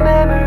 Memories